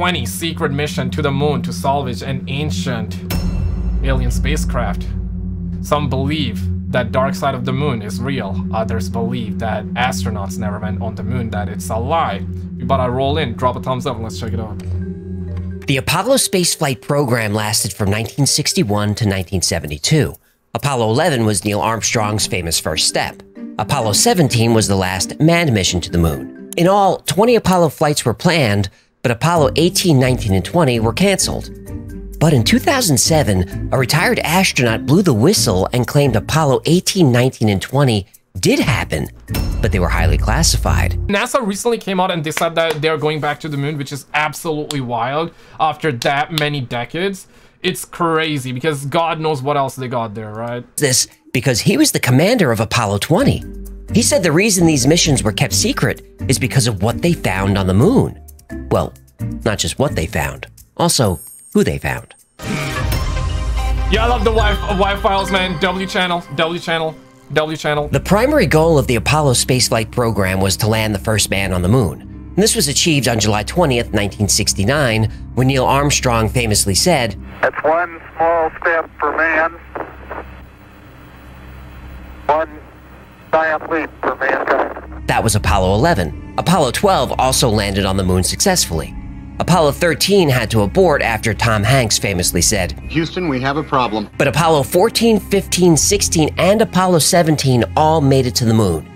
20 secret mission to the moon to salvage an ancient alien spacecraft. Some believe that dark side of the moon is real. Others believe that astronauts never went on the moon, that it's a lie. We better roll in, drop a thumbs up, and let's check it out. The Apollo spaceflight program lasted from 1961 to 1972. Apollo 11 was Neil Armstrong's famous first step. Apollo 17 was the last manned mission to the moon. In all, 20 Apollo flights were planned, but Apollo 18, 19, and 20 were canceled. But in 2007, a retired astronaut blew the whistle and claimed Apollo 18, 19, and 20 did happen, but they were highly classified. NASA recently came out and they said that they're going back to the moon, which is absolutely wild after that many decades. It's crazy because God knows what else they got there, right? This because he was the commander of Apollo 20. He said the reason these missions were kept secret is because of what they found on the moon. Well, not just what they found, also who they found. Yeah, I love the Why Files, man. W channel, W channel, W channel. The primary goal of the Apollo spaceflight program was to land the first man on the moon. And this was achieved on July 20th, 1969, when Neil Armstrong famously said, That's one small step for man, one giant leap for mankind. That was Apollo 11. Apollo 12 also landed on the moon successfully. Apollo 13 had to abort after Tom Hanks famously said, Houston, we have a problem. But Apollo 14, 15, 16, and Apollo 17 all made it to the moon.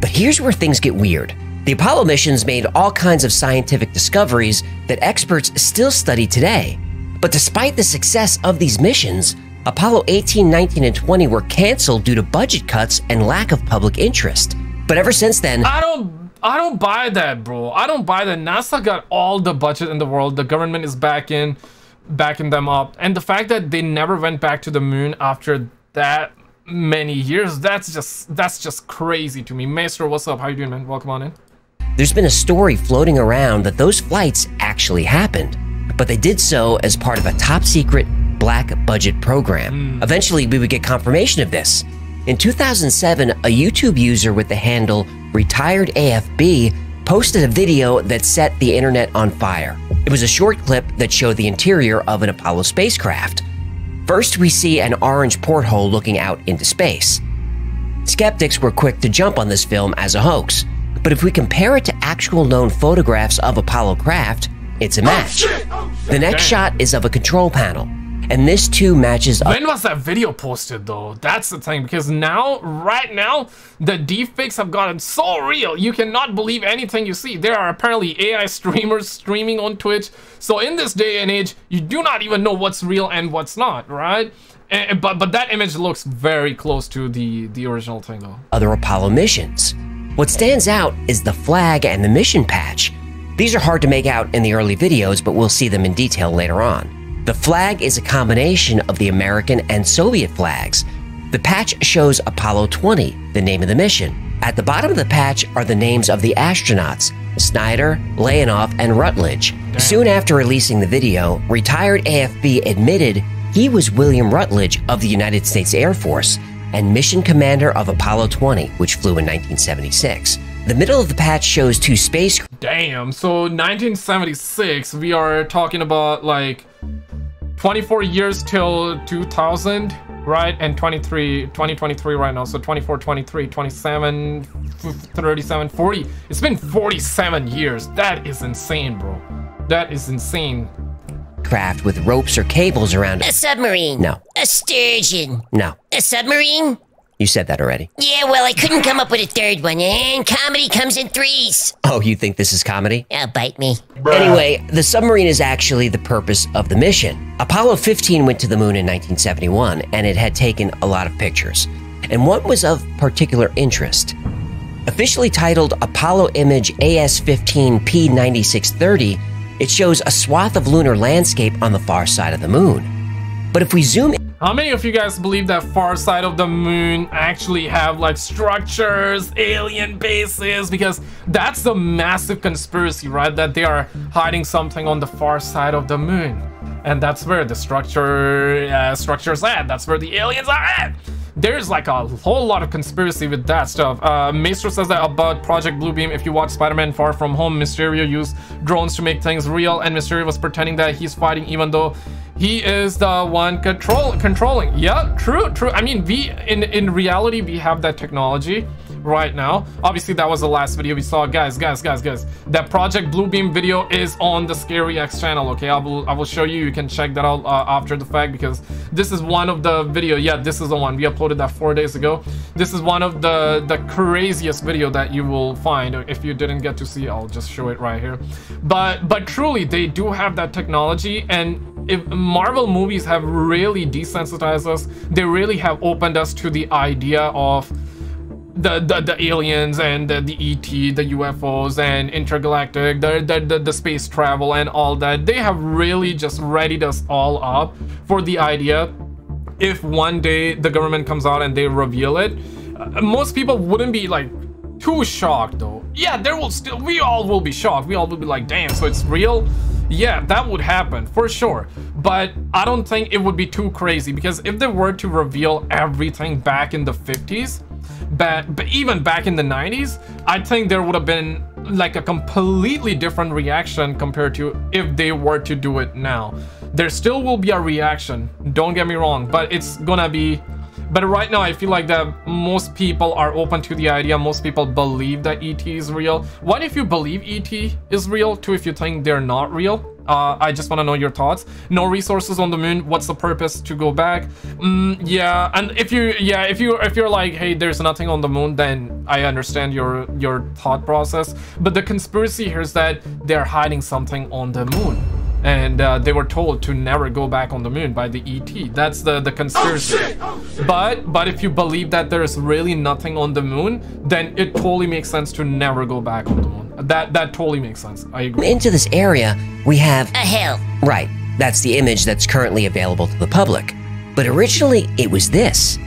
But here's where things get weird. The Apollo missions made all kinds of scientific discoveries that experts still study today. But despite the success of these missions, Apollo 18, 19, and 20 were canceled due to budget cuts and lack of public interest. But ever since then, I don't I don't buy that, bro. I don't buy that. NASA got all the budget in the world. The government is backing backing them up. And the fact that they never went back to the moon after that many years, that's just that's just crazy to me. Maestro, what's up? How you doing, man? Welcome on in. There's been a story floating around that those flights actually happened, but they did so as part of a top secret black budget program. Mm. Eventually, we would get confirmation of this. In 2007, a YouTube user with the handle Retired AFB posted a video that set the internet on fire. It was a short clip that showed the interior of an Apollo spacecraft. First, we see an orange porthole looking out into space. Skeptics were quick to jump on this film as a hoax, but if we compare it to actual known photographs of Apollo craft, it's a match. Oh, oh, the next shot is of a control panel, and this too matches up. When was that video posted though? That's the thing, because now, right now, the deepfakes have gotten so real, you cannot believe anything you see. There are apparently AI streamers streaming on Twitch. So in this day and age, you do not even know what's real and what's not, right? And, but but that image looks very close to the, the original thing though. Other Apollo missions. What stands out is the flag and the mission patch. These are hard to make out in the early videos, but we'll see them in detail later on. The flag is a combination of the American and Soviet flags. The patch shows Apollo 20, the name of the mission. At the bottom of the patch are the names of the astronauts Snyder, Leonov, and Rutledge. Soon after releasing the video, retired AFB admitted he was William Rutledge of the United States Air Force and mission commander of Apollo 20, which flew in 1976. The middle of the patch shows two space. Damn, so 1976, we are talking about like 24 years till 2000 right and 23 2023 right now so 24 23 27 37 40 it's been 47 years. That is insane bro. That is insane. Craft with ropes or cables around a submarine. No. A sturgeon. No. A submarine you said that already. Yeah, well, I couldn't come up with a third one, and comedy comes in threes. Oh, you think this is comedy? Yeah, bite me. Anyway, the submarine is actually the purpose of the mission. Apollo 15 went to the moon in 1971, and it had taken a lot of pictures. And one was of particular interest. Officially titled Apollo Image AS15 P9630, it shows a swath of lunar landscape on the far side of the moon. But if we zoom in, how many of you guys believe that far side of the moon actually have like structures, alien bases? Because that's the massive conspiracy, right? That they are hiding something on the far side of the moon. And that's where the structure uh, structures at. That's where the aliens are at. There's like a whole lot of conspiracy with that stuff. Uh, Maestro says that about Project Bluebeam. If you watch Spider-Man Far From Home, Mysterio used drones to make things real, and Mysterio was pretending that he's fighting even though he is the one control controlling. Yeah, true, true. I mean, we in in reality we have that technology right now. Obviously, that was the last video we saw. Guys, guys, guys, guys. That Project Bluebeam video is on the ScaryAXE channel, okay? I will, I will show you. You can check that out uh, after the fact because this is one of the video. Yeah, this is the one. We uploaded that four days ago. This is one of the, the craziest video that you will find. If you didn't get to see, I'll just show it right here. But, but truly, they do have that technology and if Marvel movies have really desensitized us, they really have opened us to the idea of the, the the aliens and the, the ET, the UFOs and intergalactic, the, the, the the space travel and all that. They have really just readied us all up for the idea. If one day the government comes out and they reveal it, uh, most people wouldn't be like too shocked though. Yeah, there will still we all will be shocked. We all will be like, damn, so it's real. Yeah, that would happen for sure. But I don't think it would be too crazy because if they were to reveal everything back in the 50s, but, but even back in the 90s, I think there would have been like a completely different reaction compared to if they were to do it now. There still will be a reaction, don't get me wrong, but it's gonna be but right now, I feel like that most people are open to the idea. Most people believe that ET is real. What if you believe ET is real? too if you think they're not real? Uh, I just want to know your thoughts. No resources on the moon. What's the purpose to go back? Mm, yeah, and if you, yeah, if you, if you're like, hey, there's nothing on the moon, then I understand your your thought process. But the conspiracy here is that they're hiding something on the moon and uh, they were told to never go back on the moon by the ET. That's the the conspiracy. Oh, shit! Oh, shit! But but if you believe that there's really nothing on the moon, then it totally makes sense to never go back on the moon. That that totally makes sense. I agree. Into this area, we have A hill. right. That's the image that's currently available to the public. But originally, it was this.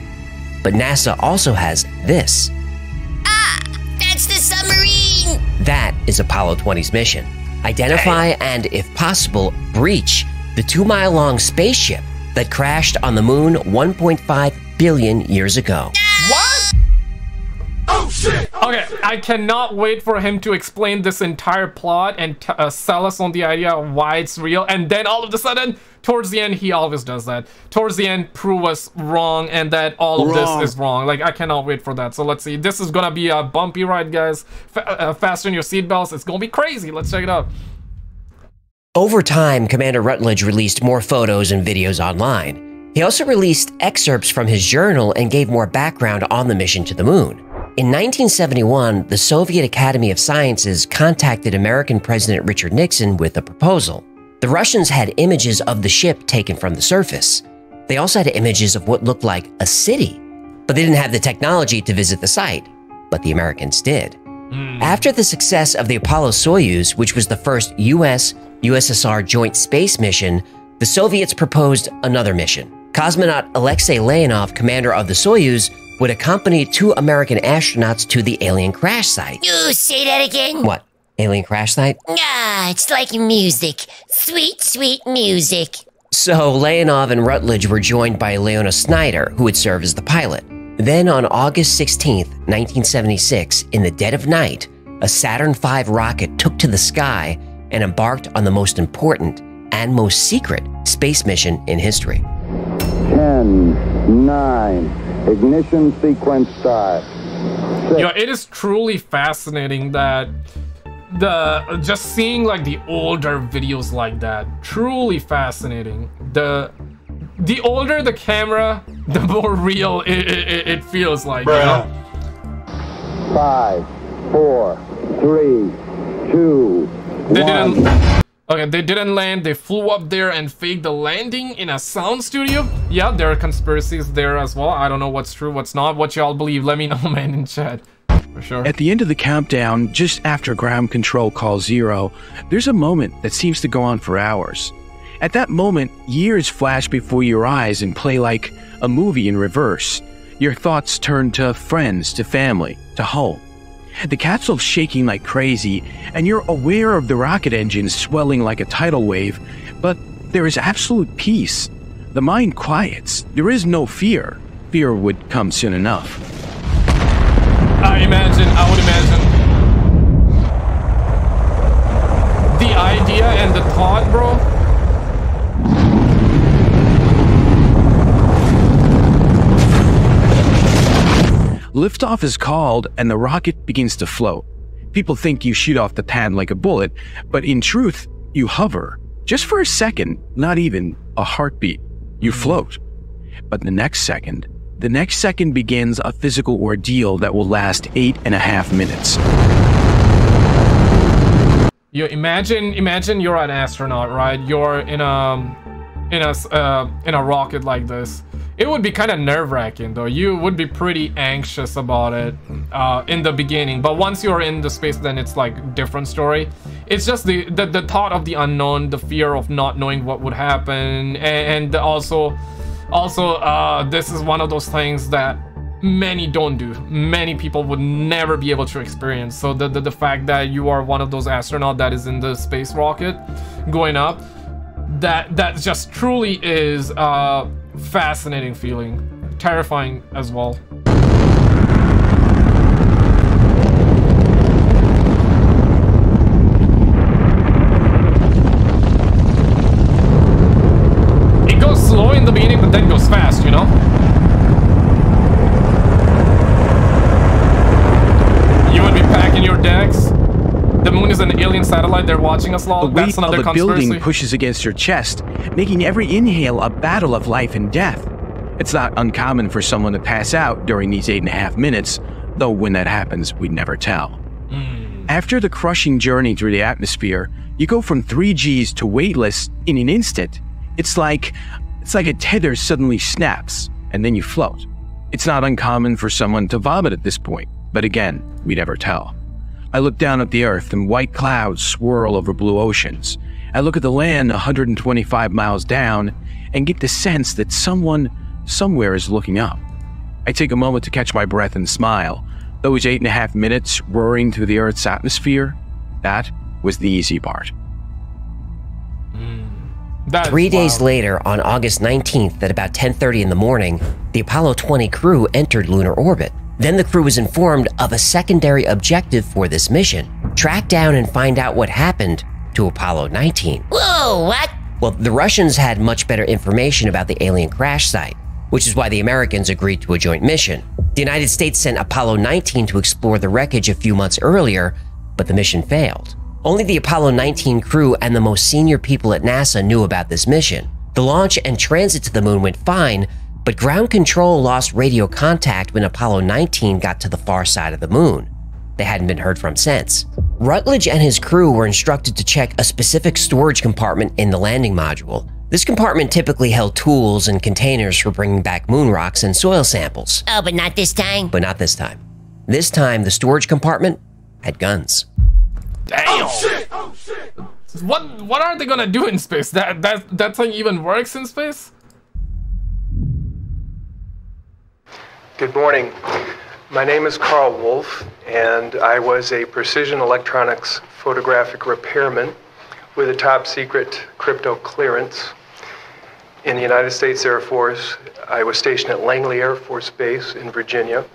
But NASA also has this. Ah, that's the submarine. That is Apollo 20's mission. Identify and, if possible, breach the two mile long spaceship that crashed on the moon 1.5 billion years ago. What? Oh shit! Okay, I cannot wait for him to explain this entire plot and t- uh, sell us on the idea of why it's real, and then all of a sudden, towards the end, he always does that. Towards the end, prove us wrong and that all of Wrong. this is wrong. Like, I cannot wait for that. So let's see. This is gonna be a bumpy ride, guys. Fa- uh, fasten your seatbelts. It's gonna be crazy. Let's check it out. Over time, Commander Rutledge released more photos and videos online. He also released excerpts from his journal and gave more background on the mission to the moon. In 1971, the Soviet Academy of Sciences contacted American President Richard Nixon with a proposal. The Russians had images of the ship taken from the surface. They also had images of what looked like a city, but they didn't have the technology to visit the site. But the Americans did. Hmm. After the success of the Apollo Soyuz, which was the first US USSR joint space mission, the Soviets proposed another mission. Cosmonaut Alexei Leonov, commander of the Soyuz, would accompany two American astronauts to the alien crash site. You say that again? What? Alien crash site? Ah, it's like music. Sweet, sweet music. So Leonov and Rutledge were joined by Leona Snyder, who would serve as the pilot. Then on August 16th, 1976, in the dead of night, a Saturn V rocket took to the sky and embarked on the most important and most secret space mission in history. 10, 9, ignition sequence start. You know, it is truly fascinating that the just seeing like the older videos like that truly fascinating the the older the camera the more real it, it, it feels like you know? 5, 4, 3, 2, they 1. didn't okay they didn't land they flew up there and faked the landing in a sound studio yeah there are conspiracies there as well i don't know what's true what's not what y'all believe let me know man in chat for sure At the end of the countdown, just after ground control calls zero, there's a moment that seems to go on for hours. At that moment, years flash before your eyes and play like a movie in reverse. Your thoughts turn to friends, to family, to home. The capsule's shaking like crazy, and you're aware of the rocket engine swelling like a tidal wave, but there is absolute peace. The mind quiets. There is no fear. fear would come soon enough. I imagine, I would imagine. The idea and the thought, bro. Liftoff is called and the rocket begins to float. People think you shoot off the pad like a bullet, but in truth, you hover. Just for a second, not even a heartbeat. You float. But the next second, the next second begins a physical ordeal that will last eight and a half minutes. You imagine, imagine you're an astronaut, right? You're in a, in a, uh, in a rocket like this. It would be kind of nerve-wracking, though. You would be pretty anxious about it uh, in the beginning, but once you're in the space, then it's like different story. It's just the, the the thought of the unknown, the fear of not knowing what would happen, and, and also, also, uh, this is one of those things that many don't do. Many people would never be able to experience. So the, the, the fact that you are one of those astronauts that is in the space rocket going up, that that just truly is a fascinating feeling. Terrifying as well. It goes slow in the beginning, but then goes fast, you know? You would be packing your decks. The moon is an alien satellite. They're watching us all. The weight of the conspiracy. building pushes against your chest, making every inhale a battle of life and death. It's not uncommon for someone to pass out during these eight and a half minutes, though when that happens, we'd never tell. Hmm. After the crushing journey through the atmosphere, you go from 3 Gs to weightless in an instant. It's like it's like a tether suddenly snaps, and then you float. It's not uncommon for someone to vomit at this point, but again, we'd never tell. I look down at the earth and white clouds swirl over blue oceans. I look at the land 125 miles down and get the sense that someone somewhere is looking up. I take a moment to catch my breath and smile. Those eight and a half minutes roaring through the Earth's atmosphere, that was the easy part. Mm. That is Three days wild. later, on August 19th at about 10:30 in the morning, the Apollo 20 crew entered lunar orbit. Then the crew was informed of a secondary objective for this mission: track down and find out what happened to Apollo 19. Whoa, what? Well, the Russians had much better information about the alien crash site, which is why the Americans agreed to a joint mission. The United States sent Apollo 19 to explore the wreckage a few months earlier, but the mission failed. Only the Apollo 19 crew and the most senior people at NASA knew about this mission. The launch and transit to the moon went fine, but ground control lost radio contact when Apollo 19 got to the far side of the moon. They hadn't been heard from since. Rutledge and his crew were instructed to check a specific storage compartment in the landing module. This compartment typically held tools and containers for bringing back moon rocks and soil samples, Oh, but not this time. but not this time. This time, the storage compartment had guns. Damn. Oh, oh, what what are they gonna do in space? That that that thing even works in space? Good morning. My name is Karl Wolfe, and I was a precision electronics photographic repairman with a top secret crypto clearance in the United States Air Force. I was stationed at Langley Air Force Base in Virginia.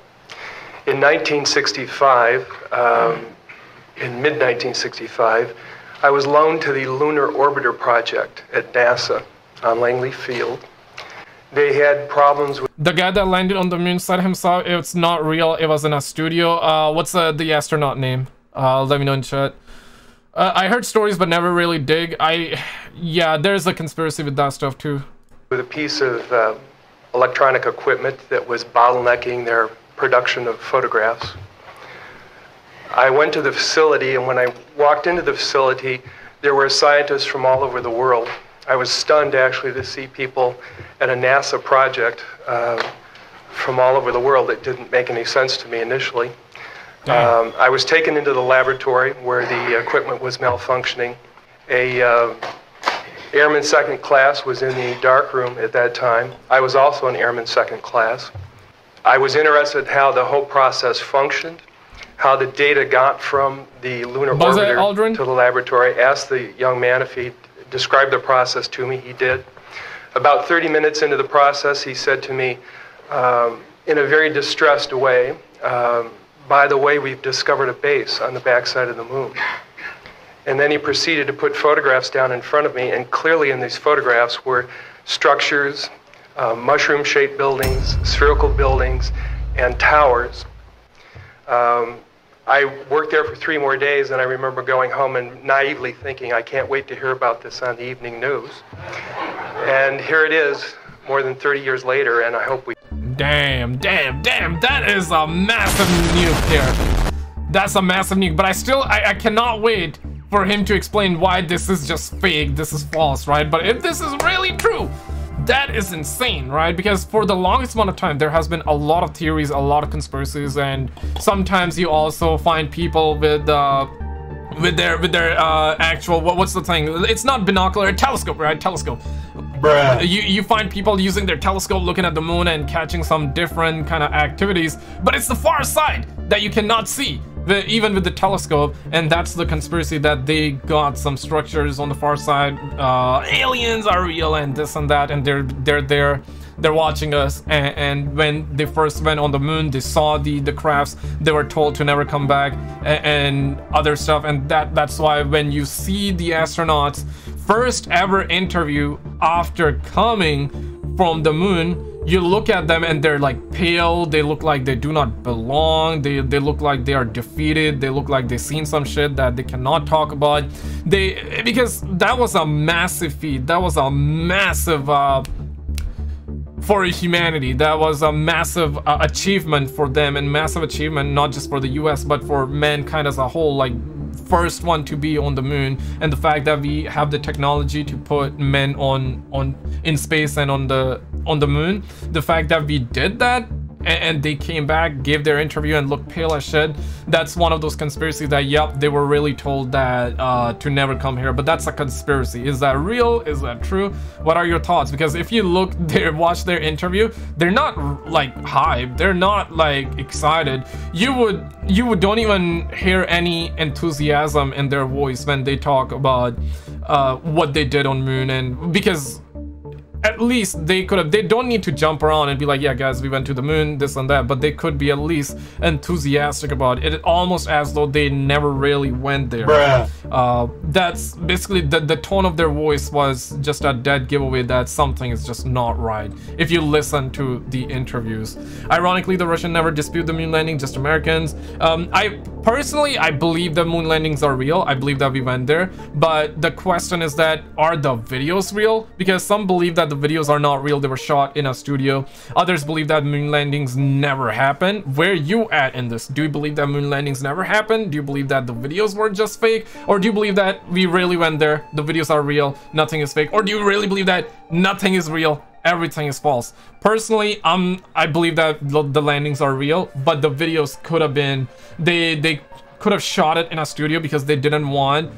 In 1965, um, in mid 1965, I was loaned to the Lunar Orbiter Project at NASA on Langley Field. They had problems with The guy that landed on the moon said himself it's not real. It was in a studio. Uh, what's uh, the astronaut name? Uh, let me know in chat. Uh, I heard stories, but never really dig. I, yeah, there's a conspiracy with that stuff too. with a piece of uh, electronic equipment that was bottlenecking their production of photographs. I went to the facility, and when I walked into the facility, there were scientists from all over the world. I was stunned actually to see people at a NASA project uh, from all over the world. It didn't make any sense to me initially. Um, I was taken into the laboratory where the equipment was malfunctioning. A uh, airman second class was in the dark room at that time. I was also an airman second class. I was interested how the whole process functioned, how the data got from the lunar Buzz orbiter Aldrin? to the laboratory. Asked the young man if he described the process to me. He did. About 30 minutes into the process, he said to me, um, in a very distressed way, um, by the way, we've discovered a base on the backside of the moon. And then he proceeded to put photographs down in front of me, and clearly in these photographs were structures, uh, mushroom shaped buildings, spherical buildings, and towers. Um, I worked there for three more days, and I remember going home and naively thinking, I can't wait to hear about this on the evening news. And here it is, more than 30 years later, and I hope we. Damn, damn, damn, that is a massive nuke there. That's a massive nuke, but I still, I, I cannot wait for him to explain why this is just fake, this is false, right? But if this is really true, that is insane, right? Because for the longest amount of time, there has been a lot of theories, a lot of conspiracies, and sometimes you also find people with uh, with their with their uh, actual what, what's the thing? It's not binocular, a telescope, right? Telescope. Bruh. You you find people using their telescope looking at the moon and catching some different kind of activities, but it's the far side that you cannot see. The, even with the telescope, and that's the conspiracy that they got some structures on the far side. Uh, aliens are real, and this and that, and they're they're there, they're watching us. And, and when they first went on the moon, they saw the the crafts. They were told to never come back, and, and other stuff. And that that's why when you see the astronauts first ever interview after coming from the moon. You look at them and they're like pale. They look like they do not belong. They they look like they are defeated. They look like they've seen some shit that they cannot talk about. They because that was a massive feat. That was a massive uh for humanity. That was a massive uh, achievement for them and massive achievement not just for the US but for mankind as a whole. Like first one to be on the moon and the fact that we have the technology to put men on on in space and on the on the moon. The fact that we did that and they came back, gave their interview, and looked pale as shit. That's one of those conspiracies that, yep, they were really told that uh, to never come here. But that's a conspiracy. Is that real? Is that true? What are your thoughts? Because if you look there, watch their interview, they're not like hype. They're not like excited. You would, you would don't even hear any enthusiasm in their voice when they talk about uh, what they did on Moon, and because at least they could have they don't need to jump around and be like yeah guys we went to the moon this and that but they could be at least enthusiastic about it, it almost as though they never really went there. Bruh. uh, that's basically the, the tone of their voice was just a dead giveaway that something is just not right if you listen to the interviews. Ironically the russian never dispute the moon landing just americans. Um, i personally i believe the moon landings are real. I believe that we went there but the question is that are the videos real? Because some believe that the videos are not real they were shot in a studio. Others believe that moon landings never happened. Where you at in this? Do you believe that moon landings never happened? Do you believe that the videos were just fake? Or do you believe that we really went there the videos are real nothing is fake? Or do you really believe that nothing is real everything is false? Personally um i believe that the, landings are real but the videos could have been they they could have shot it in a studio because they didn't want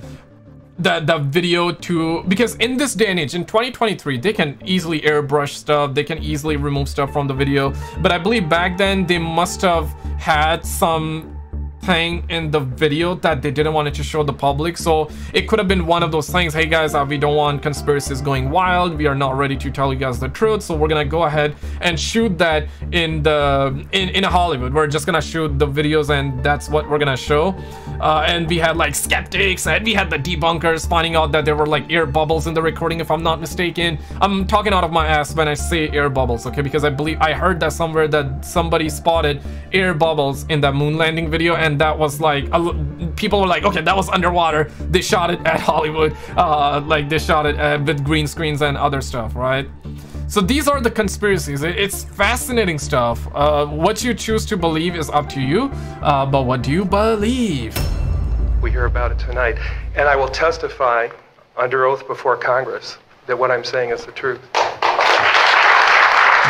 the the video to because in this day and age in 2023 they can easily airbrush stuff they can easily remove stuff from the video. But i believe back then they must have had some thing in the video that they didn't want it to show the public. So it could have been one of those things hey guys uh, we don't want conspiracies going wild. We are not ready to tell you guys the truth. So we're gonna go ahead and shoot that in the in, in hollywood. We're just gonna shoot the videos and that's what we're gonna show. Uh, and we had like skeptics and we had the debunkers finding out that there were like air bubbles in the recording if i'm not mistaken. I'm talking out of my ass when i say air bubbles okay? Because i believe i heard that somewhere that somebody spotted air bubbles in that moon landing video and that was like people were like okay that was underwater they shot it at hollywood uh like they shot it uh, with green screens and other stuff right so these are the conspiracies. It's fascinating stuff. Uh, what you choose to believe is up to you. Uh, but what do you believe? We hear about it tonight. And I will testify under oath before Congress that what I'm saying is the truth.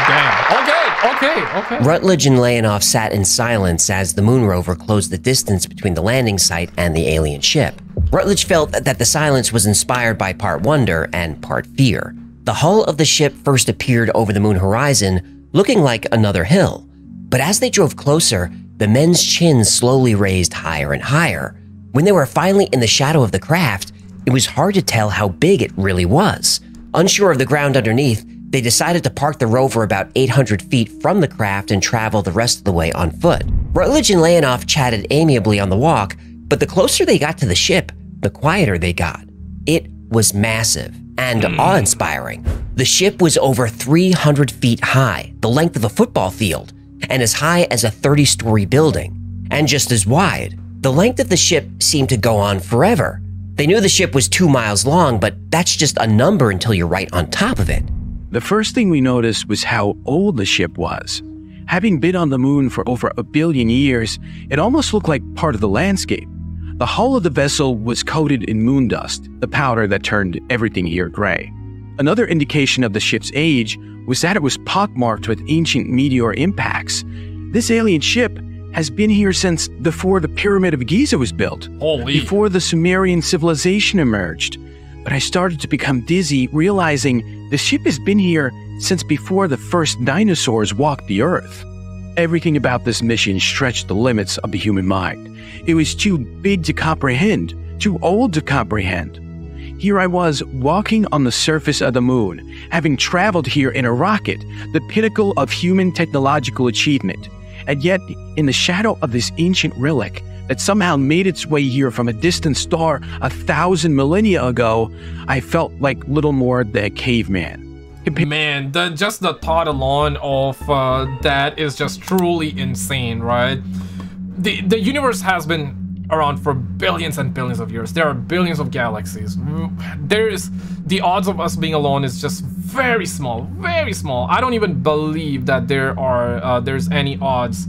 Damn. Okay, okay, okay. Rutledge and Leonov sat in silence as the moon rover closed the distance between the landing site and the alien ship. Rutledge felt that the silence was inspired by part wonder and part fear. The hull of the ship first appeared over the moon horizon, looking like another hill. But as they drove closer, the men's chins slowly raised higher and higher. When they were finally in the shadow of the craft, it was hard to tell how big it really was. Unsure of the ground underneath, they decided to park the rover about 800 feet from the craft and travel the rest of the way on foot. Rutledge and Leonov chatted amiably on the walk, but the closer they got to the ship, the quieter they got. It was massive and hmm. awe inspiring. The ship was over 300 feet high, the length of a football field, and as high as a 30 story building, and just as wide. The length of the ship seemed to go on forever. They knew the ship was two miles long, but that's just a number until you're right on top of it. The first thing we noticed was how old the ship was. Having been on the moon for over a billion years, it almost looked like part of the landscape. The hull of the vessel was coated in moon dust, the powder that turned everything here gray. Another indication of the ship's age was that it was pockmarked with ancient meteor impacts. This alien ship has been here since before the Pyramid of Giza was built, Holy. before the Sumerian civilization emerged. But I started to become dizzy, realizing the ship has been here since before the first dinosaurs walked the earth. Everything about this mission stretched the limits of the human mind. It was too big to comprehend, too old to comprehend. Here I was, walking on the surface of the moon, having traveled here in a rocket, the pinnacle of human technological achievement. And yet, in the shadow of this ancient relic that somehow made its way here from a distant star a thousand millennia ago, I felt like little more than a caveman. Man, the just the thought alone of uh, that is just truly insane, right? The the universe has been around for billions and billions of years. There are billions of galaxies. There is the odds of us being alone is just very small, very small. I don't even believe that there are uh, there's any odds.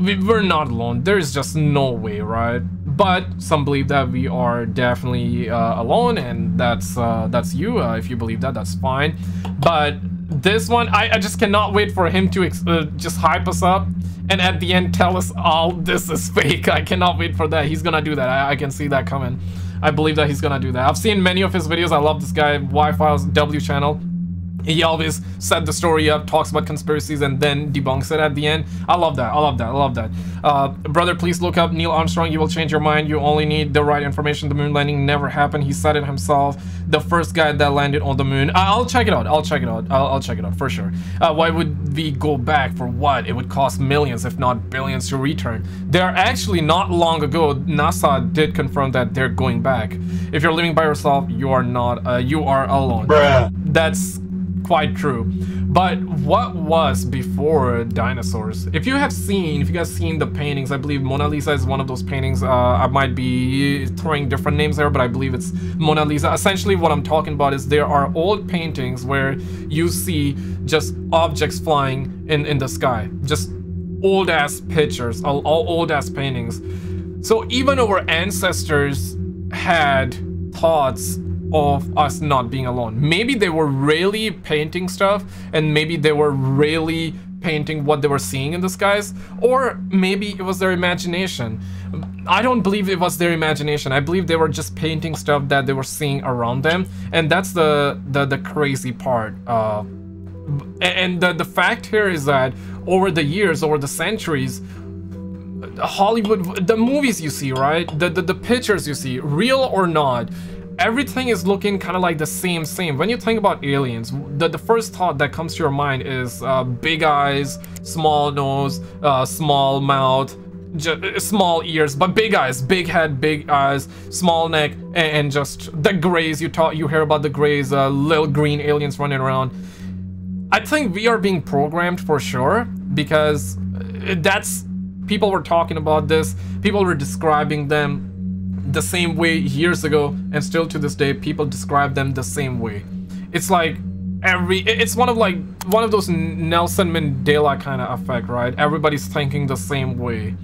We, we're not alone. There is just no way, right? But some believe that we are definitely uh, alone, and that's uh, that's you. Uh, if you believe that, that's fine. But this one, I, I just cannot wait for him to uh, just hype us up, and at the end tell us all this is fake. I cannot wait for that. He's gonna do that. I, I can see that coming. I believe that he's gonna do that. I've seen many of his videos. I love this guy. Why Files W channel he always set the story up, talks about conspiracies, and then debunks it at the end. I love that. I love that. I love that. Uh, brother, please look up Neil Armstrong. You will change your mind. You only need the right information. The moon landing never happened. He said it himself. The first guy that landed on the moon. I- I'll check it out. I'll check it out. I'll, I'll check it out for sure. Uh, why would we go back for what? It would cost millions, if not billions, to return. They're actually not long ago. NASA did confirm that they're going back. If you're living by yourself, you are not. Uh, you are alone. Bruh. That's quite true. But what was before dinosaurs? If you have seen, if you guys seen the paintings, I believe Mona Lisa is one of those paintings. Uh, I might be throwing different names there, but I believe it's Mona Lisa. Essentially, what I'm talking about is there are old paintings where you see just objects flying in in the sky, just old ass pictures, all, all old ass paintings. So even our ancestors had thoughts of us not being alone. Maybe they were really painting stuff and maybe they were really painting what they were seeing in the skies or maybe it was their imagination. I don't believe it was their imagination. I believe they were just painting stuff that they were seeing around them and that's the the, the crazy part. Uh, and the, the fact here is that over the years, over the centuries, Hollywood, the movies you see, right? The, the, the pictures you see, real or not, everything is looking kind of like the same same. When you think about aliens the, the first thought that comes to your mind is uh, big eyes small nose uh, small mouth ju- small ears but big eyes big head big eyes small neck and, and just the grays you talk you hear about the grays uh, little green aliens running around. I think we are being programmed for sure because uh, that's people were talking about this people were describing them the same way years ago and still to this day people describe them the same way. It's like every it's one of like one of those nelson mandela kind of effect right? Everybody's thinking the same way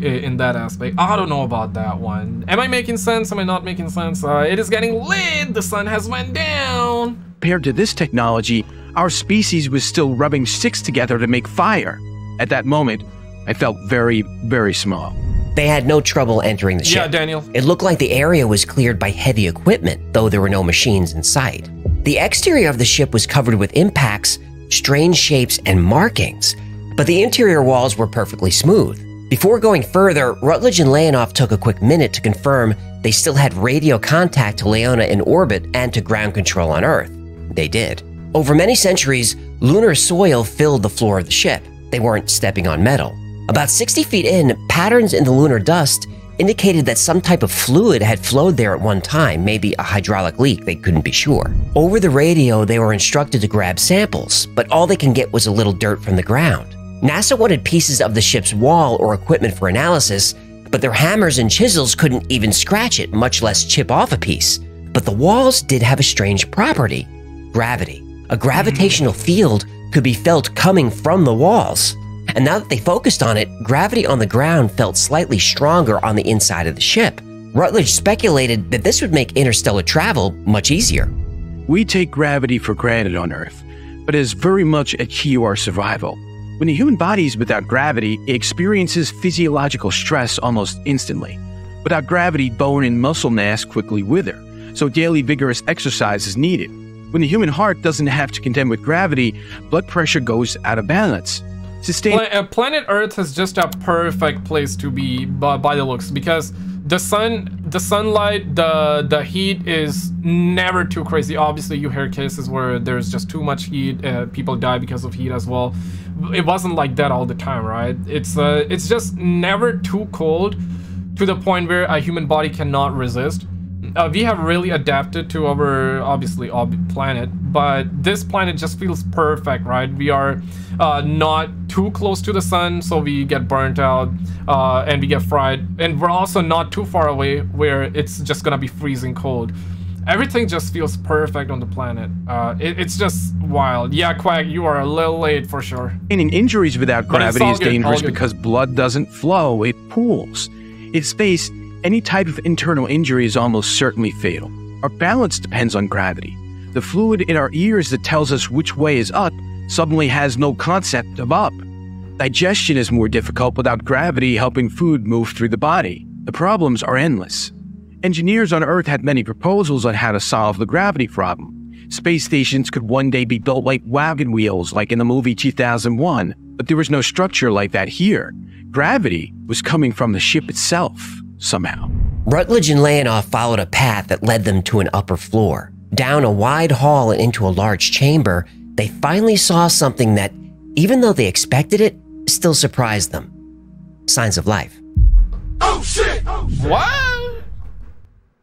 in that aspect. I don't know about that one. Am i making sense? Am i not making sense? Uh, it is getting lit. The sun has went down. Compared to this technology, our species was still rubbing sticks together to make fire. At that moment, I felt very, very small. They had no trouble entering the ship. yeah daniel It looked like the area was cleared by heavy equipment, though there were no machines in sight. The exterior of the ship was covered with impacts, strange shapes, and markings, but the interior walls were perfectly smooth. Before going further, Rutledge and Leonov took a quick minute to confirm they still had radio contact to Leona in orbit and to ground control on Earth. They did. Over many centuries, lunar soil filled the floor of the ship. They weren't stepping on metal. About 60 feet in, patterns in the lunar dust indicated that some type of fluid had flowed there at one time, maybe a hydraulic leak, they couldn't be sure. Over the radio, they were instructed to grab samples, but all they can get was a little dirt from the ground. NASA wanted pieces of the ship's wall or equipment for analysis, but their hammers and chisels couldn't even scratch it, much less chip off a piece. But the walls did have a strange property gravity. A gravitational field could be felt coming from the walls. And now that they focused on it, gravity on the ground felt slightly stronger on the inside of the ship. Rutledge speculated that this would make interstellar travel much easier. We take gravity for granted on Earth, but it is very much a key to our survival. When the human body is without gravity, it experiences physiological stress almost instantly. Without gravity, bone and muscle mass quickly wither, so daily vigorous exercise is needed. When the human heart doesn't have to contend with gravity, blood pressure goes out of balance. Sustain- Pla- uh, planet Earth is just a perfect place to be by, by the looks because the sun, the sunlight, the the heat is never too crazy. Obviously, you hear cases where there's just too much heat, uh, people die because of heat as well. It wasn't like that all the time, right? It's uh, it's just never too cold to the point where a human body cannot resist. Uh, we have really adapted to our obviously ob- planet, but this planet just feels perfect, right? We are uh, not too close to the sun, so we get burnt out uh, and we get fried, and we're also not too far away where it's just gonna be freezing cold. Everything just feels perfect on the planet. Uh, it- it's just wild. Yeah, Quack, you are a little late for sure. Sustaining injuries without gravity is good, dangerous because blood doesn't flow, it pools. In space, any type of internal injury is almost certainly fatal. Our balance depends on gravity. The fluid in our ears that tells us which way is up suddenly has no concept of up. Digestion is more difficult without gravity helping food move through the body. The problems are endless. Engineers on Earth had many proposals on how to solve the gravity problem. Space stations could one day be built like wagon wheels, like in the movie 2001, but there was no structure like that here. Gravity was coming from the ship itself, somehow. Rutledge and Leonov followed a path that led them to an upper floor. Down a wide hall and into a large chamber, they finally saw something that, even though they expected it, still surprised them. Signs of life. Oh shit! oh What?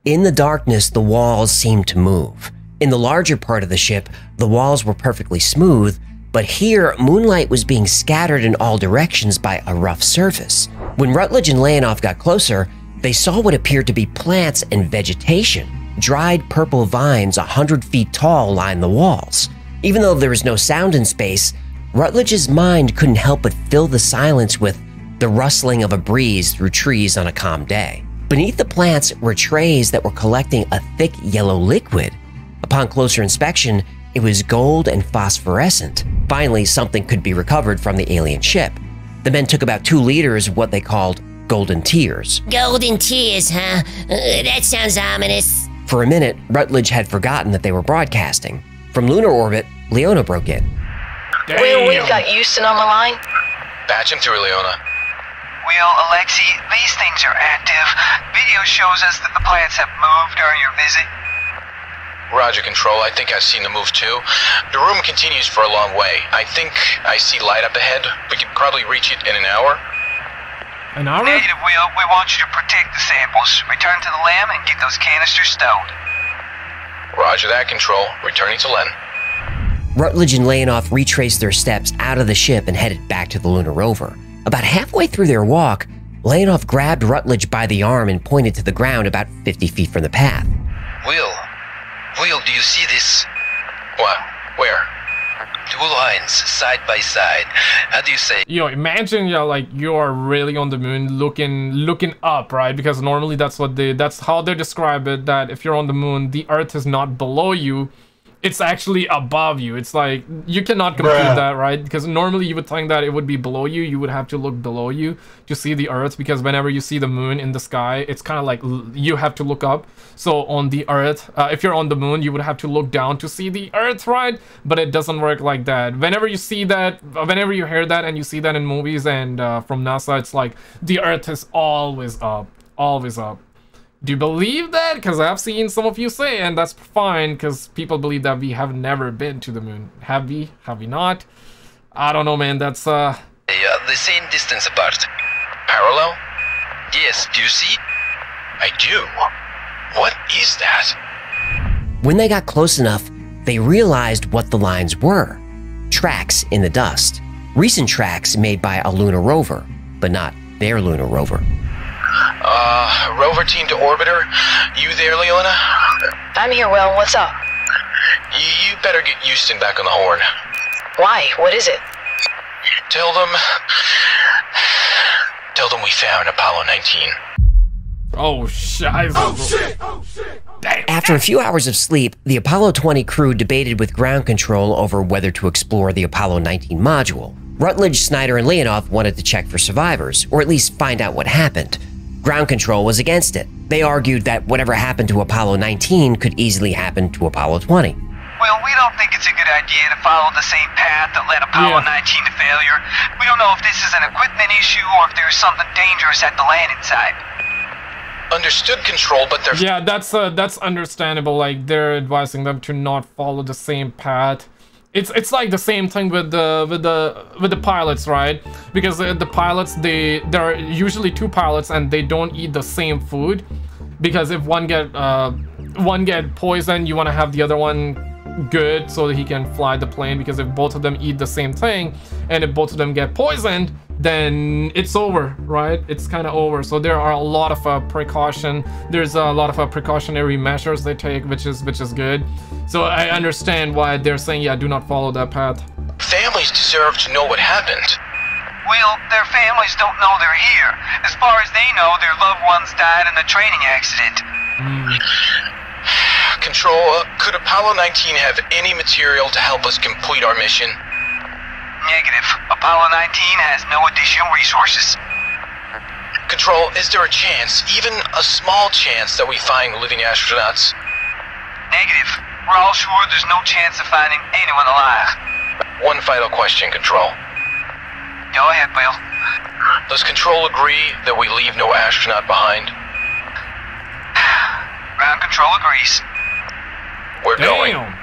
In the darkness, the walls seemed to move. In the larger part of the ship, the walls were perfectly smooth, but here, moonlight was being scattered in all directions by a rough surface. When Rutledge and Leonov got closer, they saw what appeared to be plants and vegetation. Dried purple vines a hundred feet tall lined the walls. Even though there was no sound in space, Rutledge's mind couldn't help but fill the silence with the rustling of a breeze through trees on a calm day. Beneath the plants were trays that were collecting a thick yellow liquid. Upon closer inspection, it was gold and phosphorescent. Finally, something could be recovered from the alien ship. The men took about two liters of what they called golden tears. Golden tears, huh? Uh, that sounds ominous. For a minute, Rutledge had forgotten that they were broadcasting. From lunar orbit, Leona broke in. Will, we've got Houston on the line. Patch him through, Leona. Will, Alexi, these things are active. Video shows us that the plants have moved during your visit. Roger, Control. I think I've seen the move too. The room continues for a long way. I think I see light up ahead. We could probably reach it in an hour. An hour? Negative, Will. Uh, we want you to protect the samples. Return to the lab and get those canisters stowed. Roger that, Control. Returning to LEM. Rutledge and Leonov retraced their steps out of the ship and headed back to the lunar rover. About halfway through their walk, Leonov grabbed Rutledge by the arm and pointed to the ground about 50 feet from the path. Will. Will, do you see this? What? Where? Two lines, side by side. How do you say? Yo, imagine you're like you're really on the moon, looking looking up, right? Because normally that's what they that's how they describe it. That if you're on the moon, the Earth is not below you, it's actually above you. It's like you cannot compute Bruh. that, right? Because normally you would think that it would be below you. You would have to look below you to see the Earth. Because whenever you see the moon in the sky, it's kind of like you have to look up. So on the Earth, uh, if you're on the moon, you would have to look down to see the Earth, right? But it doesn't work like that. Whenever you see that, whenever you hear that, and you see that in movies and uh, from NASA, it's like the Earth is always up, always up. Do you believe that? Because I've seen some of you say, and that's fine, because people believe that we have never been to the moon. Have we? Have we not? I don't know, man. That's, uh... They are the same distance apart. Parallel? Yes, do you see? I do. What is that? When they got close enough, they realized what the lines were tracks in the dust. Recent tracks made by a lunar rover, but not their lunar rover. Uh, rover team to orbiter. You there, Leona? I'm here, Will. What's up? You better get Houston back on the horn. Why? What is it? Tell them. Tell them we found Apollo 19. Oh, shiz. Oh, shit! Oh, shit! After a few hours of sleep, the Apollo 20 crew debated with ground control over whether to explore the Apollo 19 module. Rutledge, Snyder, and Leonov wanted to check for survivors, or at least find out what happened. Ground control was against it. They argued that whatever happened to Apollo 19 could easily happen to Apollo 20. Well, we don't think it's a good idea to follow the same path that led Apollo Yeah. 19 to failure. We don't know if this is an equipment issue or if there's something dangerous at the landing site. Understood control, but they're. Yeah, that's uh, that's understandable. Like they're advising them to not follow the same path. It's it's like the same thing with the with the with the pilots, right? Because uh, the pilots they there are usually two pilots and they don't eat the same food because if one get uh one get poisoned, you want to have the other one good so that he can fly the plane because if both of them eat the same thing and if both of them get poisoned then it's over right it's kind of over so there are a lot of uh, precaution there's a lot of uh, precautionary measures they take which is which is good so i understand why they're saying yeah do not follow that path Families deserve to know what happened. Well, their families don't know they're here. As far as they know, their loved ones died in a training accident. Control, uh, could Apollo 19 have any material to help us complete our mission? Negative. Apollo 19 has no additional resources. Control, is there a chance, even a small chance, that we find living astronauts? Negative. We're all sure there's no chance of finding anyone alive. One final question, Control. Go ahead, Will. Does Control agree that we leave no astronaut behind? Ground control agrees. We're going. Damn.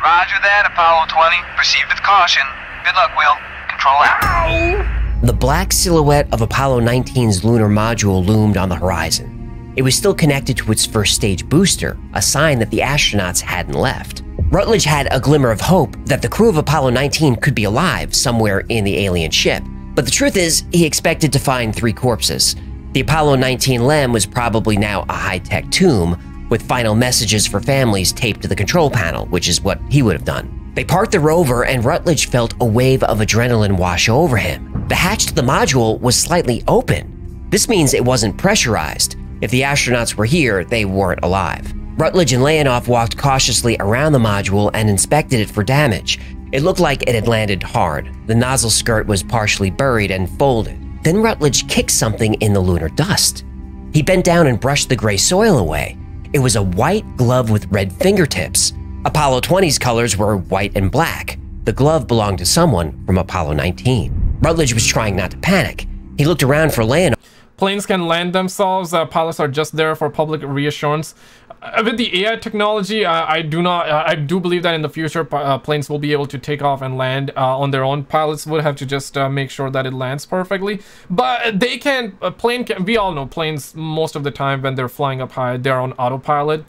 Roger that, Apollo 20. Proceed with caution. Good luck, Will. Control out. The black silhouette of Apollo 19's lunar module loomed on the horizon. It was still connected to its first stage booster, a sign that the astronauts hadn't left. Rutledge had a glimmer of hope that the crew of Apollo 19 could be alive somewhere in the alien ship. But the truth is, he expected to find three corpses. The Apollo 19 LEM was probably now a high tech tomb, with final messages for families taped to the control panel, which is what he would have done. They parked the rover, and Rutledge felt a wave of adrenaline wash over him. The hatch to the module was slightly open. This means it wasn't pressurized. If the astronauts were here, they weren't alive. Rutledge and Leonov walked cautiously around the module and inspected it for damage. It looked like it had landed hard. The nozzle skirt was partially buried and folded. Then Rutledge kicked something in the lunar dust. He bent down and brushed the gray soil away. It was a white glove with red fingertips. Apollo 20's colors were white and black. The glove belonged to someone from Apollo 19. Rutledge was trying not to panic. He looked around for Leonov. planes can land themselves uh, pilots are just there for public reassurance with the ai technology uh, i do not uh, i do believe that in the future uh, planes will be able to take off and land uh, on their own pilots would have to just uh, make sure that it lands perfectly but they can a plane can we all know planes most of the time when they're flying up high they're on autopilot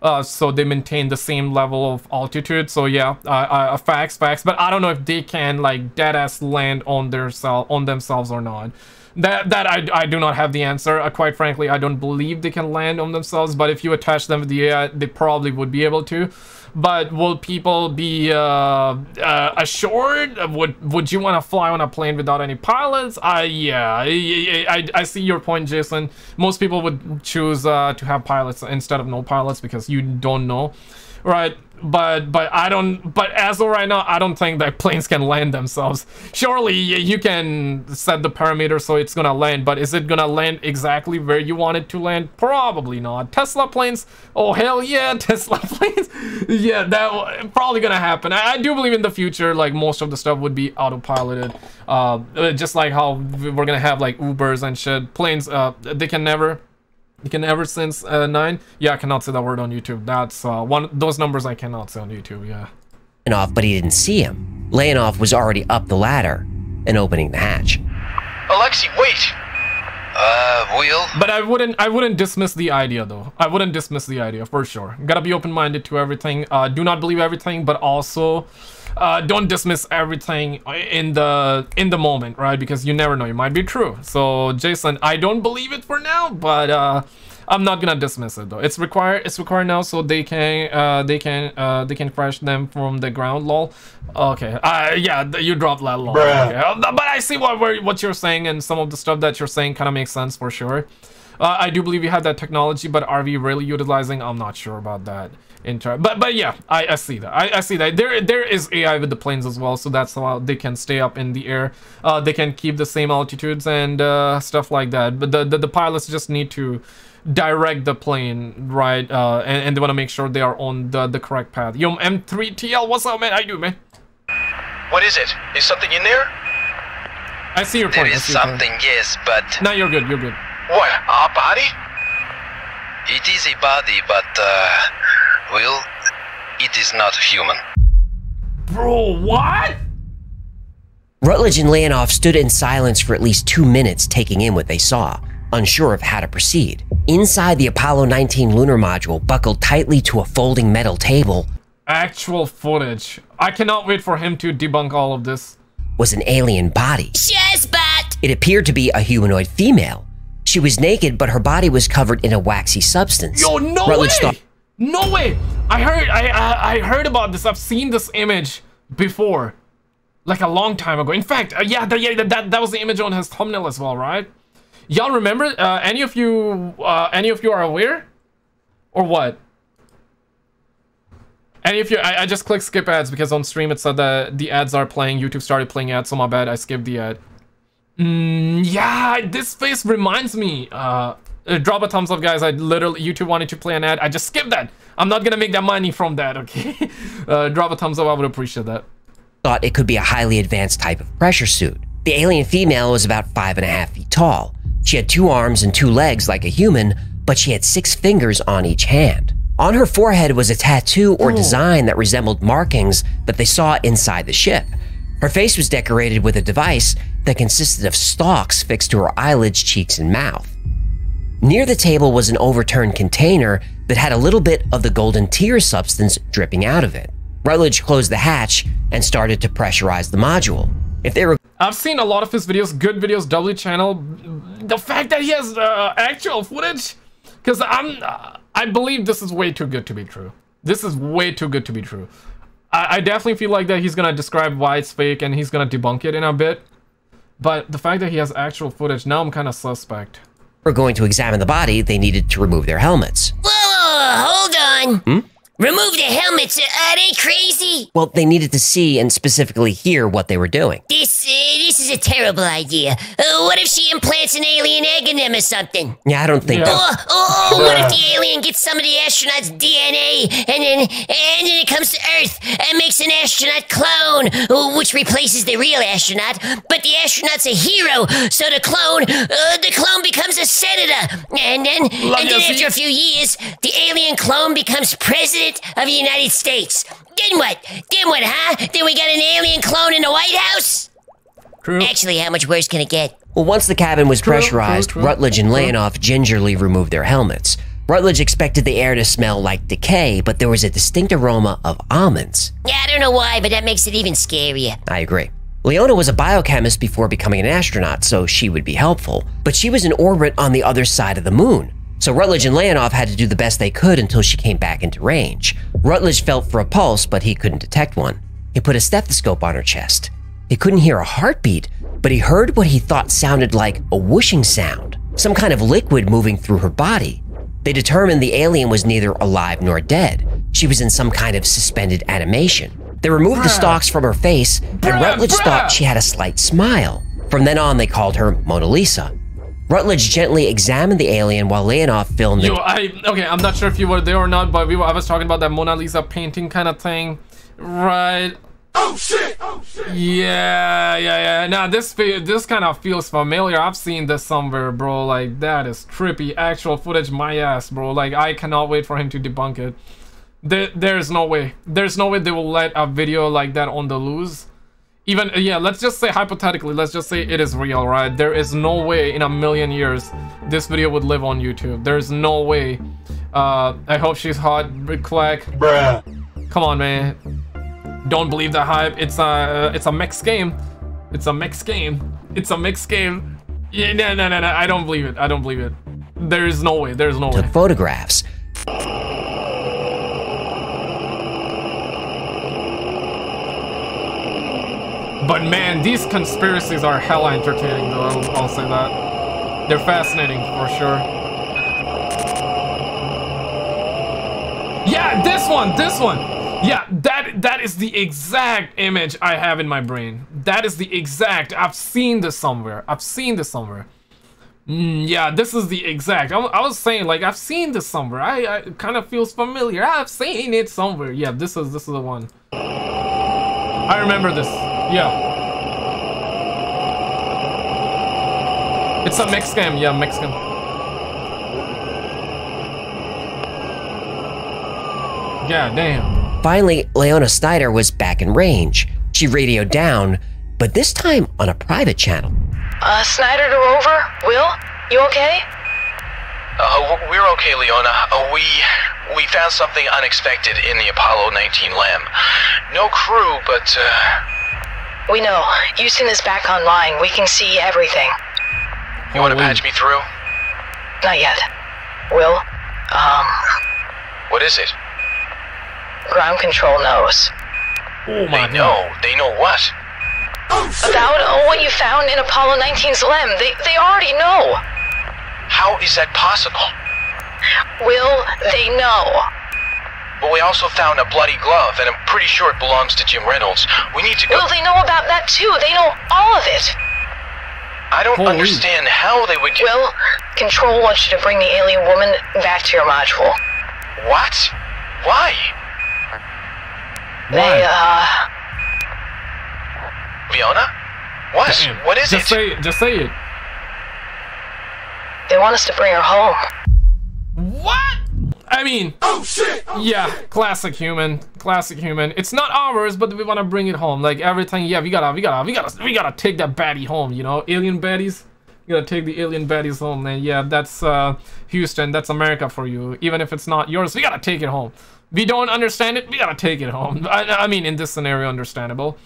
uh, so they maintain the same level of altitude. So yeah, uh, uh, facts, facts. But I don't know if they can like dead ass land on their self on themselves or not. That that I, I do not have the answer. Uh, quite frankly, I don't believe they can land on themselves. But if you attach them with the AI, they probably would be able to. But will people be uh, uh, assured? Would would you want to fly on a plane without any pilots? I yeah, I, I, I see your point, Jason. Most people would choose uh, to have pilots instead of no pilots because you don't know. Right, but but I don't. But as of right now, I don't think that planes can land themselves. Surely you can set the parameter so it's gonna land, but is it gonna land exactly where you want it to land? Probably not. Tesla planes. Oh hell yeah, Tesla planes. yeah, that probably gonna happen. I, I do believe in the future, like most of the stuff would be autopiloted. Uh, just like how we're gonna have like Ubers and shit. Planes, uh, they can never you can ever since uh, nine? Yeah, I cannot say that word on YouTube. That's uh, one those numbers I cannot say on YouTube. Yeah. Leonov, but he didn't see him. Leonov was already up the ladder and opening the hatch. Alexei, wait! Uh, Will? But I wouldn't I wouldn't dismiss the idea though. I wouldn't dismiss the idea for sure. Gotta be open minded to everything. Uh, do not believe everything, but also uh, don't dismiss everything in the in the moment, right? Because you never know, it might be true. So Jason, I don't believe it for now, but uh, I'm not gonna dismiss it though. It's required. It's required now, so they can uh, they can uh, they can crash them from the ground. Lol. Okay. Uh, yeah, you dropped that lol. Okay. Uh, But I see what what you're saying, and some of the stuff that you're saying kind of makes sense for sure. Uh, I do believe we have that technology, but are we really utilizing? I'm not sure about that. In but but yeah, I, I see that. I, I see that. There there is AI with the planes as well, so that's how they can stay up in the air. Uh, they can keep the same altitudes and uh, stuff like that. But the, the the pilots just need to direct the plane right, uh, and, and they want to make sure they are on the the correct path. Yo, M3TL, what's up, man? How you do, man? What is it? Is something in there? I see your There point. I is your point. something, yes, but. No, you're good. You're good. What? Our body? It is a body, but, uh. Will, it is not human. Bro, what? Rutledge and Leonov stood in silence for at least two minutes, taking in what they saw, unsure of how to proceed. Inside the Apollo 19 lunar module, buckled tightly to a folding metal table, Actual footage. I cannot wait for him to debunk all of this. was an alien body. Yes, but It appeared to be a humanoid female. She was naked, but her body was covered in a waxy substance. Yo, no Rutledge way! thought No way! I heard I, I I heard about this. I've seen this image before, like a long time ago. In fact, uh, yeah, that, yeah, that that was the image on his thumbnail as well, right? Y'all remember? Uh, any of you uh, any of you are aware, or what? Any of you? I, I just clicked skip ads because on stream it said that the ads are playing. YouTube started playing ads, so my bad. I skipped the ad. Mm, yeah, this face reminds me. Uh, uh, drop a thumbs up, guys. I literally YouTube wanted to play an ad. I just skipped that. I'm not gonna make that money from that. Okay. uh, drop a thumbs up. I would appreciate that. thought it could be a highly advanced type of pressure suit. The alien female was about five and a half feet tall. She had two arms and two legs like a human, but she had six fingers on each hand. On her forehead was a tattoo or design that resembled markings that they saw inside the ship. Her face was decorated with a device that consisted of stalks fixed to her eyelids, cheeks, and mouth. Near the table was an overturned container that had a little bit of the golden tear substance dripping out of it. Rutledge closed the hatch and started to pressurize the module. If they were I've seen a lot of his videos, good videos, W channel. The fact that he has uh, actual footage, because I'm, uh, I believe this is way too good to be true. This is way too good to be true. I, I definitely feel like that he's gonna describe why it's fake and he's gonna debunk it in a bit. But the fact that he has actual footage, now I'm kind of suspect. Were going to examine the body, they needed to remove their helmets. Whoa, hold on. Hmm? Remove the helmets. Are they crazy? Well, they needed to see and specifically hear what they were doing. This, uh, this is a terrible idea. Uh, what if she implants an alien egg in them or something? Yeah, I don't think Oh, that. oh, oh, what if the alien gets some of the astronaut's DNA and then and then it comes to Earth and makes an astronaut clone, uh, which replaces the real astronaut, but the astronaut's a hero, so the clone uh, the clone becomes a senator, and then Love and then see? after a few years, the alien clone becomes president of the United States. Then what? Then what, huh? Then we got an alien clone in the White House? True. Actually, how much worse can it get? Well, once the cabin was True, pressurized, true, true, Rutledge and true. Leonov gingerly removed their helmets. Rutledge expected the air to smell like decay, but there was a distinct aroma of almonds. Yeah, I don't know why, but that makes it even scarier. I agree. Leona was a biochemist before becoming an astronaut, so she would be helpful. But she was in orbit on the other side of the moon. So Rutledge and Leonov had to do the best they could until she came back into range. Rutledge felt for a pulse, but he couldn't detect one. He put a stethoscope on her chest. He couldn't hear a heartbeat, but he heard what he thought sounded like a whooshing sound, some kind of liquid moving through her body. They determined the alien was neither alive nor dead. she was in some kind of suspended animation. They removed the stalks from her face, and Rutledge thought she had a slight smile. From then on, they called her Mona Lisa. Rutledge gently examined the alien while Leonov filmed Yo, I okay. I'm not sure if you were there or not, but we were. I was talking about that Mona Lisa painting kind of thing, right? Oh shit! Oh shit! Yeah, yeah, yeah. Now this fe- this kind of feels familiar. I've seen this somewhere, bro. Like that is trippy. Actual footage, my ass, bro. Like I cannot wait for him to debunk it. There, there's no way. There's no way they will let a video like that on the loose. Even yeah, let's just say hypothetically, let's just say it is real, right? There is no way in a million years this video would live on YouTube. There's no way. Uh, I hope she's hot, Quack. Bruh. Come on, man. Don't believe the hype. It's a uh, it's a mixed game. It's a mixed game. It's a mixed game. Yeah, no, no, no, no. I don't believe it. I don't believe it. There is no way. There's no way. took photographs. But man, these conspiracies are hella entertaining, though. I'll, I'll say that. They're fascinating for sure. Yeah, this one, this one. Yeah, that that is the exact image I have in my brain. That is the exact. I've seen this somewhere. I've seen this somewhere. Mm, yeah, this is the exact. I, I was saying like I've seen this somewhere. I, I kind of feels familiar. I've seen it somewhere. Yeah, this is this is the one. I remember this. Yeah. It's a Mexican. Yeah, Mexican. Yeah, damn. Finally, Leona Snyder was back in range. She radioed down, but this time on a private channel. Uh, Snyder to Rover? Will? You okay? Uh, we're okay, Leona. Uh, we we found something unexpected in the Apollo 19 LEM. No crew, but uh, We know. Houston is back online. We can see everything. you want to patch me through? Not yet. Will? Um, What is it? Ground control knows. Oh they know. They know what? About what you found in Apollo 19's LEM. They, they already know. How is that possible? Will, they know. But we also found a bloody glove, and I'm pretty sure it belongs to Jim Reynolds. We need to go. Will, they know about that too. They know all of it. I don't understand how they would get. Will, Control wants you to bring the alien woman back to your module. What? Why? They, uh, Leona? What? Damn. What is just it? say it. Just say it. they want us to bring her home. What? I mean, oh shit! Yeah, classic human, classic human. It's not ours, but we want to bring it home. Like everything, yeah, we gotta, we gotta, we gotta, we gotta take that baddie home. You know, alien baddies. You gotta take the alien baddies home, man. Yeah, that's uh, Houston. That's America for you. Even if it's not yours, we gotta take it home. We don't understand it, we gotta take it home. I, I mean, in this scenario, understandable.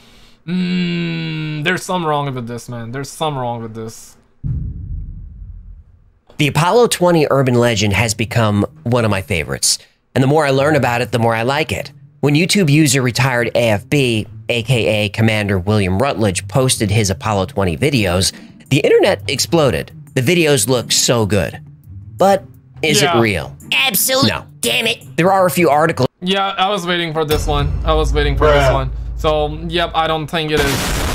Mm, there's some wrong with this, man. There's some wrong with this. The Apollo 20 urban legend has become one of my favorites, and the more I learn about it, the more I like it. When YouTube user retired AFB, aka Commander William Rutledge, posted his Apollo 20 videos, the internet exploded. The videos look so good. But is Yeah. it real? Absolutely. No. Damn it. There are a few articles Yeah, I was waiting for this one. I was waiting for this one. So, yep, I don't think it is.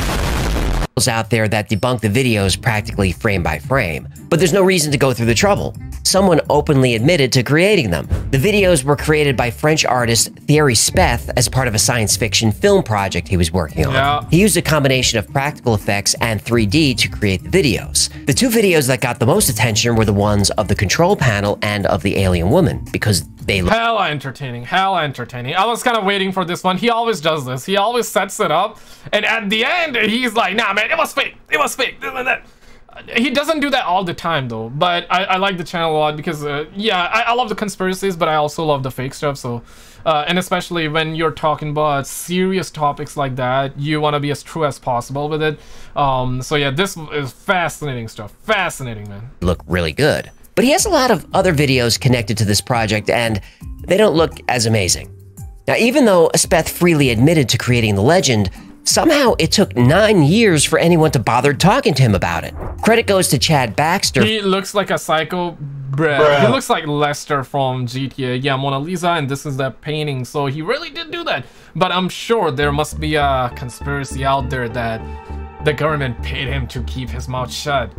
Out there that debunk the videos practically frame by frame, but there's no reason to go through the trouble. Someone openly admitted to creating them. The videos were created by French artist Thierry Speth as part of a science fiction film project he was working on. Yeah. He used a combination of practical effects and 3D to create the videos. The two videos that got the most attention were the ones of the control panel and of the alien woman because they Hella entertaining, hella entertaining. I was kind of waiting for this one. He always does this. He always sets it up, and at the end, he's like, nah, man, it was fake. It was fake. This and that. He doesn't do that all the time, though. But I, I like the channel a lot because, uh, yeah, I, I love the conspiracies, but I also love the fake stuff. So, uh, and especially when you're talking about serious topics like that, you want to be as true as possible with it. Um, so yeah, this is fascinating stuff. Fascinating, man. look really good. But he has a lot of other videos connected to this project, and they don't look as amazing. Now, even though Speth freely admitted to creating the legend, Somehow, it took nine years for anyone to bother talking to him about it. Credit goes to Chad Baxter. He looks like a psycho. Bruh. He looks like Lester from GTA. Yeah, Mona Lisa, and this is that painting. So he really did do that. But I'm sure there must be a conspiracy out there that the government paid him to keep his mouth shut.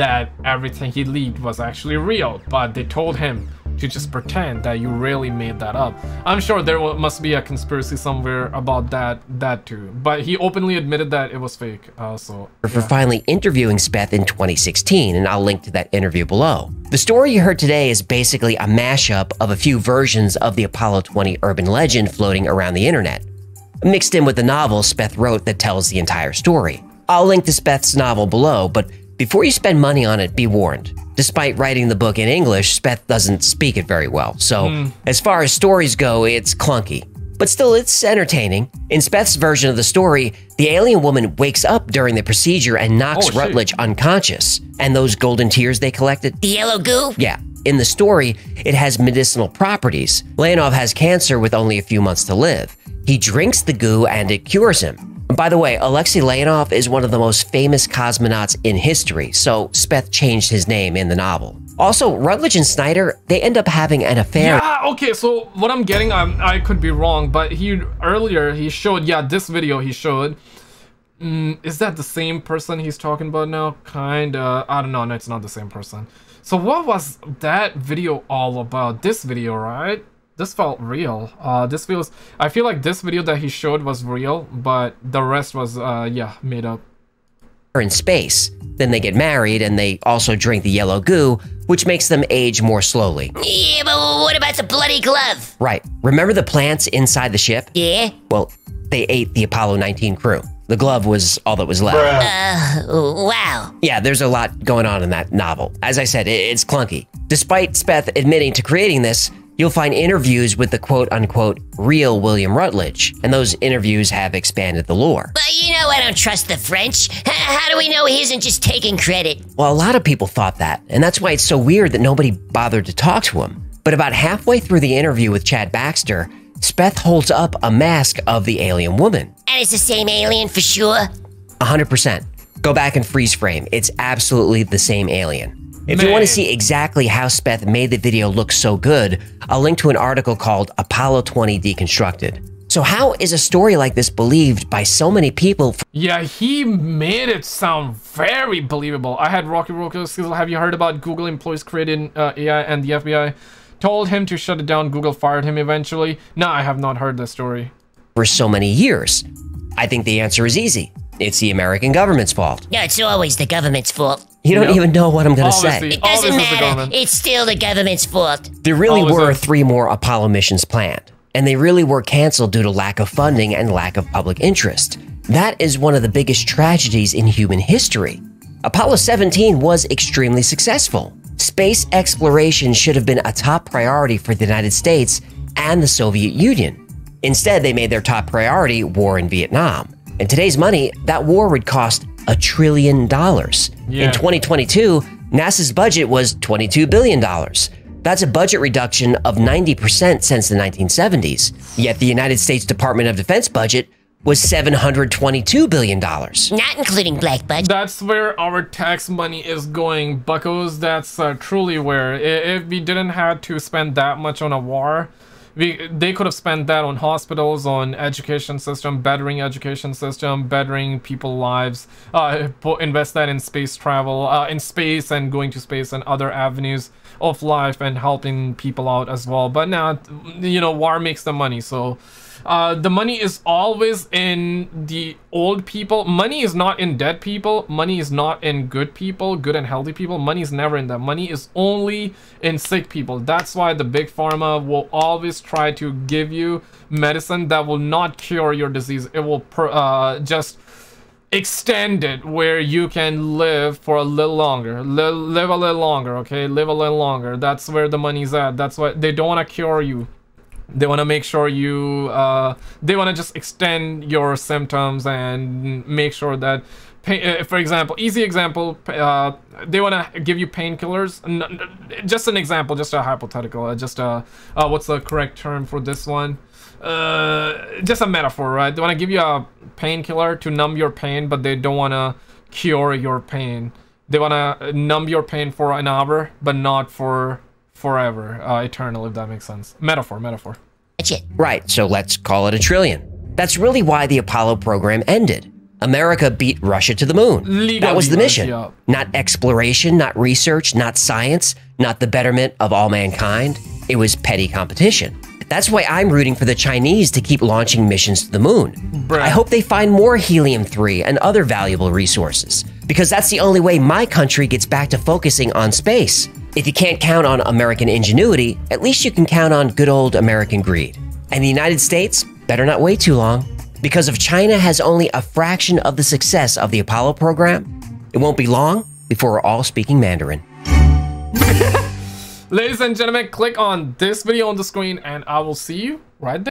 That everything he leaked was actually real, but they told him to just pretend that you really made that up. I'm sure there must be a conspiracy somewhere about that that too. But he openly admitted that it was fake. Uh, so for finally interviewing Speth in 2016, and I'll link to that interview below. The story you heard today is basically a mashup of a few versions of the Apollo 20 urban legend floating around the internet, mixed in with the novel Speth wrote that tells the entire story. I'll link to Speth's novel below, but before you spend money on it, be warned. Despite writing the book in English, Speth doesn't speak it very well, so mm. as far as stories go, it's clunky. But still, it's entertaining. In Speth's version of the story, the alien woman wakes up during the procedure and knocks oh, Rutledge unconscious. And those golden tears they collected? The yellow goo? Yeah. In the story, it has medicinal properties. Leonov has cancer with only a few months to live. He drinks the goo and it cures him. By the way, Alexei Leonov is one of the most famous cosmonauts in history, so Speth changed his name in the novel. Also, Rutledge and Snyder, they end up having an affair. Yeah, okay, so what I'm getting, I'm, I could be wrong, but he earlier he showed, yeah, this video he showed. Mm, is that the same person he's talking about now? Kinda. I don't know, no, it's not the same person. So what was that video all about? This video, right? This felt real. Uh, this feels, I feel like this video that he showed was real, but the rest was, uh, yeah, made up. In space. Then they get married and they also drink the yellow goo, which makes them age more slowly. Yeah, but what about the bloody glove? Right. Remember the plants inside the ship? Yeah. Well, they ate the Apollo 19 crew. The glove was all that was left. Uh, wow. Yeah, there's a lot going on in that novel. As I said, it's clunky. Despite Speth admitting to creating this, you'll find interviews with the quote unquote real William Rutledge, and those interviews have expanded the lore. But you know, I don't trust the French. H how do we know he isn't just taking credit? Well, a lot of people thought that, and that's why it's so weird that nobody bothered to talk to him. But about halfway through the interview with Chad Baxter, Speth holds up a mask of the alien woman. And it's the same alien for sure? 100%. Go back and freeze frame. It's absolutely the same alien. If Man. you want to see exactly how Speth made the video look so good, I'll link to an article called Apollo 20 Deconstructed. So how is a story like this believed by so many people? Yeah, he made it sound very believable. I had Rocky Rocky Have you heard about Google employees creating uh, AI and the FBI told him to shut it down. Google fired him eventually. No, I have not heard the story. For so many years. I think the answer is easy. It's the American government's fault. Yeah, it's always the government's fault. You don't even know what I'm going to say. It doesn't matter. It's still the government's fault. There really were three more Apollo missions planned, and they really were canceled due to lack of funding and lack of public interest. That is one of the biggest tragedies in human history. Apollo 17 was extremely successful. Space exploration should have been a top priority for the United States and the Soviet Union. Instead, they made their top priority war in Vietnam. In today's money, that war would cost a trillion dollars. Yeah. In 2022, NASA's budget was $22 billion. That's a budget reduction of 90% since the 1970s. Yet the United States Department of Defense budget was $722 billion. Not including black budget. That's where our tax money is going, buckos. That's uh, truly where. If we didn't have to spend that much on a war, we they could have spent that on hospitals, on education system, bettering education system, bettering people lives, uh, invest that in space travel, uh, in space and going to space and other avenues of life and helping people out as well. But now, you know, war makes the money, so uh, the money is always in the old people. Money is not in dead people. Money is not in good people, good and healthy people. Money is never in that. Money is only in sick people. That's why the big pharma will always try to give you medicine that will not cure your disease. It will uh, just extend it where you can live for a little longer live a little longer okay live a little longer that's where the money's at that's why they don't want to cure you they want to make sure you uh, they want to just extend your symptoms and make sure that pay, uh, for example, easy example, uh, they want to give you painkillers. Just an example, just a hypothetical, uh, just a, uh, what's the correct term for this one? Uh, just a metaphor, right? They want to give you a painkiller to numb your pain, but they don't want to cure your pain. They want to numb your pain for an hour, but not for forever, uh, eternal, if that makes sense. Metaphor, metaphor. That's it. Right, so let's call it a trillion. That's really why the Apollo program ended. America beat Russia to the moon. that was the mission. yeah. Not exploration, not research, not science, not the betterment of all mankind. It was petty competition. That's why I'm rooting for the Chinese to keep launching missions to the moon. Bruh. I hope they find more helium 3 and other valuable resources, because that's the only way my country gets back to focusing on space. If you can't count on American ingenuity, at least you can count on good old American greed. And the United States better not wait too long, because if China has only a fraction of the success of the Apollo program, it won't be long before we're all speaking Mandarin. Ladies and gentlemen, click on this video on the screen and I will see you right there.